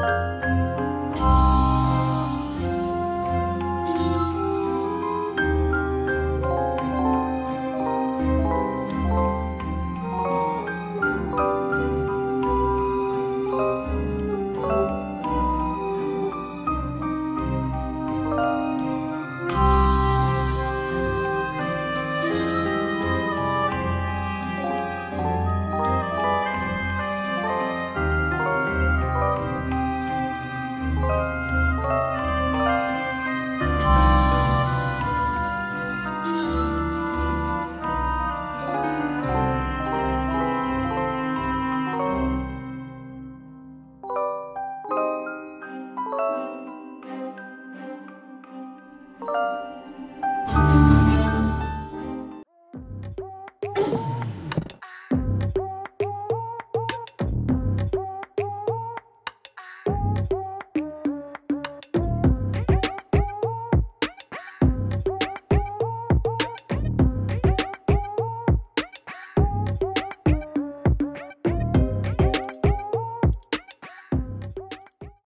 Música